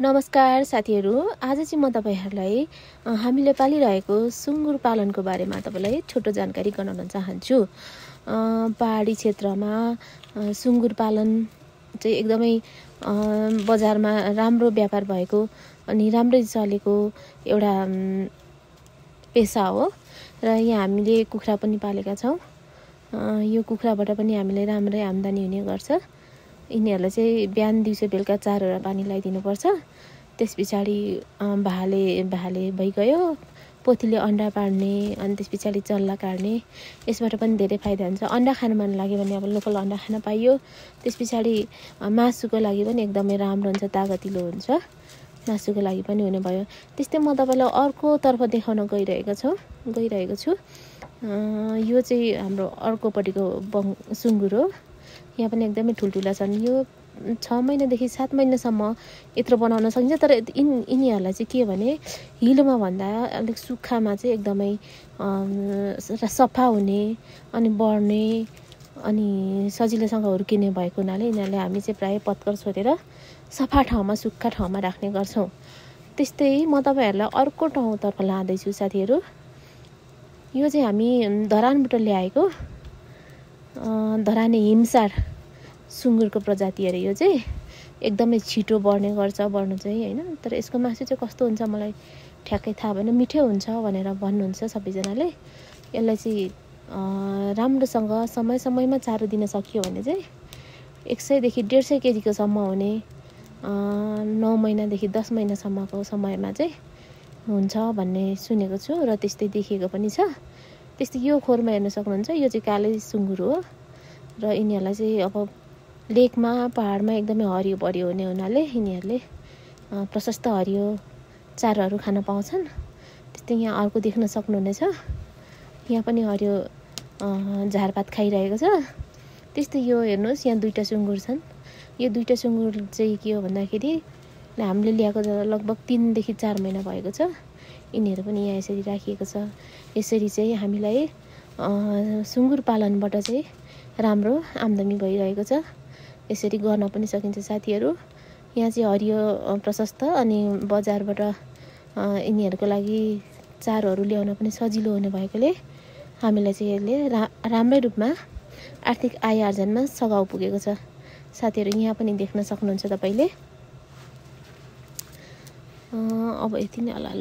नमस्कार साथीहरू। आज चाहिँ म तपाईँहरूलाई हामीले पालिरहेको सुँगुर पालनको बारेमा तपाईँलाई छोटो जानकारी गराउन चाहन्छु। पहाडी क्षेत्रमा सुँगुर पालन चाहिँ एकदमै बजारमा राम्रो व्यापार भएको अनि राम्रै चलेको एउटा पेसा हो र यहाँ हामीले कुखुरा पनि पालेका छौँ। यो कुखुराबाट पनि हामीले राम्रै आम्दानी हुने गर्छ। यिनीहरूलाई चाहिँ बिहान दिउँसो बेलुका चारवटा पानी लगाइदिनुपर्छ। त्यस पछाडि भाले भाले भइगयो पोथीले अन्डा पार्ने अनि त्यस पछाडि चल्ला काट्ने यसबाट पनि धेरै फाइदा हुन्छ। अन्डा खानु मन लाग्यो भने अब लोकल अन्डा खान पाइयो। त्यस पछाडि मासुको लागि पनि एकदमै राम्रो हुन्छ तागतिलो हुन्छ। मासुको लागि पनि हुने भयो। त्यस्तै म तपाईँलाई अर्कोतर्फ देखाउन गइरहेको छु गइरहेको छु। यो चाहिँ हाम्रो अर्कोपट्टिको बङ सुँगुर हो। यहाँ पनि एकदमै ठुल्ठुला छन्। यो छ महिनादेखि सात महिनासम्म यत्रो बनाउन सकिन्छ। तर यिन यिनीहरूलाई चाहिँ के भने हिलोमा भन्दा अलिक सुक्खामा चाहिँ एकदमै सफा हुने अनि बढ्ने अनि सजिलोसँग हुर्किने भएको हुनाले यिनीहरूले हामी चाहिँ प्रायः पत्कर छोडेर सफा ठाउँमा सुक्खा ठाउँमा राख्ने गर्छौँ। त्यस्तै म तपाईँहरूलाई अर्को ठाउँतर्फ लाँदैछु साथीहरू। यो चाहिँ हामी धरानबाट ल्याएको धराने हिमसार सुँगुरको प्रजाति अरे यो चाहिँ एकदमै छिटो बढ्ने गर्छ बढ्नु चाहिँ होइन। तर यसको मासु चाहिँ कस्तो हुन्छ मलाई ठ्याक्कै थाहा भएन। मिठो हुन्छ भनेर भन्नुहुन्छ सबैजनाले। यसलाई चाहिँ राम्रोसँग समय समयमा चारो दिन सकियो भने चाहिँ एक सयदेखि डेढ सय केजीकोसम्म हुने नौ महिनादेखि दस महिनासम्मको समयमा चाहिँ हुन्छ भन्ने सुनेको छु र त्यस्तै देखेको पनि छ। त्यस्तै यो खोरमा हेर्न सक्नुहुन्छ। यो चाहिँ कालै सुँगुर हो। र यिनीहरूलाई चाहिँ अब लेकमा पाहाडमा एकदमै हरियो भरियो हुने हुनाले यिनीहरूले प्रशस्त हरियो चारोहरू खान पाउँछन्। त्यस्तै यहाँ अर्को देख्न सक्नुहुनेछ। यहाँ पनि हरियो झारपात खाइरहेको छ। त्यस्तै यो हेर्नुहोस् यहाँ दुईवटा सुँगुर छन्। यो दुईवटा सुँगुर चाहिँ के हो भन्दाखेरि हामीले ल्याएको लगभग तिनदेखि चार महिना भएको छ। यिनीहरू पनि यहाँ यसरी राखिएको छ। यसरी चाहिँ हामीलाई सुँगुर पालनबाट चाहिँ राम्रो आम्दानी भइरहेको छ। यसरी गर्न पनि सकिन्छ साथीहरू। यहाँ चाहिँ हरियो प्रशस्त अनि बजारबाट यिनीहरूको लागि चारोहरू ल्याउन पनि सजिलो हुने भएकोले हामीलाई चाहिँ यसले रा राम्रै रूपमा आर्थिक आय आर्जनमा सघाउ पुगेको छ। साथीहरू यहाँ पनि देख्न सक्नुहुन्छ तपाईँले। अब यति नै होला